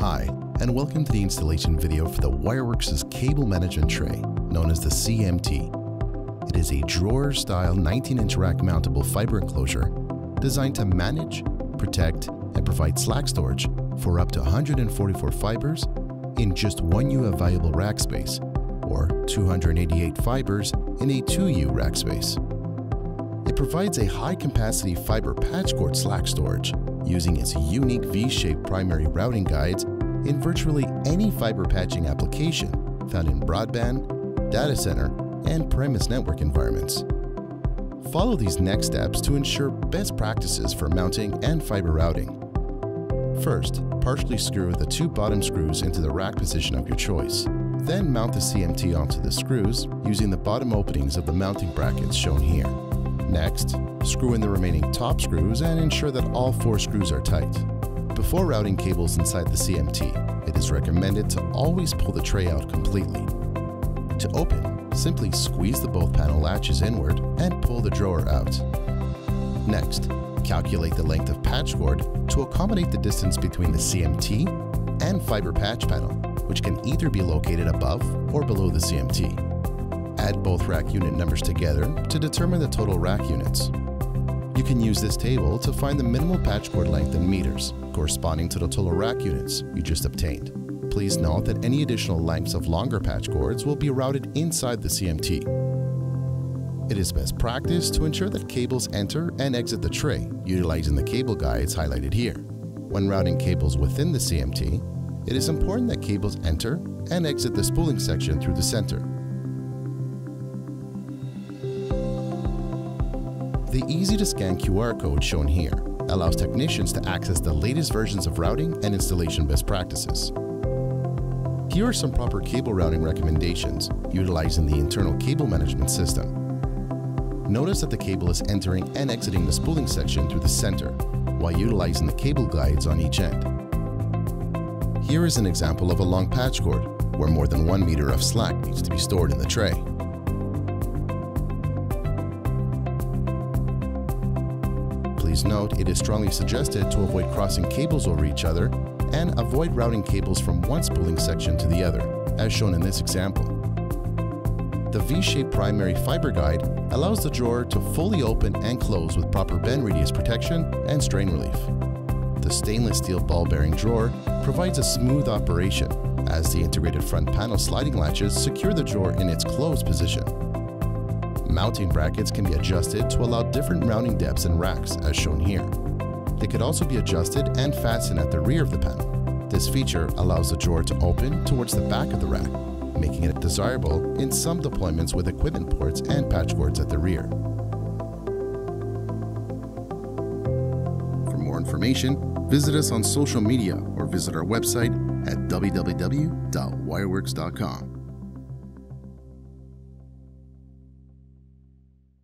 Hi, and welcome to the installation video for the Wirewerks' cable management tray, known as the CMT. It is a drawer-style 19-inch rack-mountable fiber enclosure designed to manage, protect, and provide slack storage for up to 144 fibers in just 1U of valuable rack space, or 288 fibers in a 2U rack space. It provides a high-capacity fiber patch cord slack storage using its unique V-shaped primary routing guides in virtually any fiber patching application found in broadband, data center, and premise network environments. Follow these next steps to ensure best practices for mounting and fiber routing. First, partially screw the two bottom screws into the rack position of your choice. Then mount the CMT onto the screws using the bottom openings of the mounting brackets shown here. Next, screw in the remaining top screws and ensure that all four screws are tight. Before routing cables inside the CMT, it is recommended to always pull the tray out completely. To open, simply squeeze the both panel latches inward and pull the drawer out. Next, calculate the length of patch cord to accommodate the distance between the CMT and fiber patch panel, which can either be located above or below the CMT. Add both rack unit numbers together to determine the total rack units. You can use this table to find the minimal patch cord length in meters, corresponding to the total rack units you just obtained. Please note that any additional lengths of longer patch cords will be routed inside the CMT. It is best practice to ensure that cables enter and exit the tray, utilizing the cable guides highlighted here. When routing cables within the CMT, it is important that cables enter and exit the spooling section through the center. The easy-to-scan QR code shown here allows technicians to access the latest versions of routing and installation best practices. Here are some proper cable routing recommendations utilizing the internal cable management system. Notice that the cable is entering and exiting the spooling section through the center while utilizing the cable guides on each end. Here is an example of a long patch cord where more than one meter of slack needs to be stored in the tray. Please note it is strongly suggested to avoid crossing cables over each other and avoid routing cables from one spooling section to the other, as shown in this example. The V-shaped primary fiber guide allows the drawer to fully open and close with proper bend radius protection and strain relief. The stainless steel ball bearing drawer provides a smooth operation as the integrated front panel sliding latches secure the drawer in its closed position. Mounting brackets can be adjusted to allow different mounting depths and racks as shown here. They could also be adjusted and fastened at the rear of the panel. This feature allows the drawer to open towards the back of the rack, making it desirable in some deployments with equipment ports and patch cords at the rear. For more information, visit us on social media or visit our website at www.wirewerks.com.